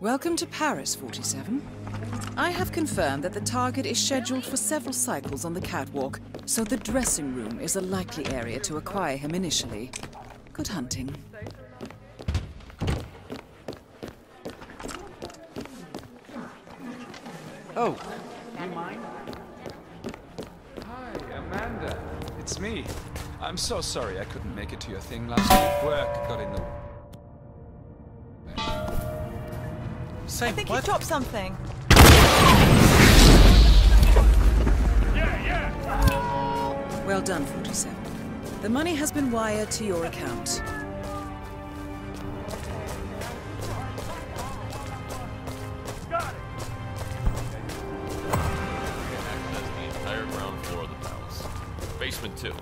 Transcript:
Welcome to Paris, 47. I have confirmed that the target is scheduled for several cycles on the catwalk, so the dressing room is a likely area to acquire him initially. Good hunting. Oh, you mind? Hi, Amanda. It's me. I'm so sorry I couldn't make it to your thing last week. Work got in the Say I think what? you dropped something. Well done, 47. The money has been wired to your account. access the entire ground floor of the palace. Basement too.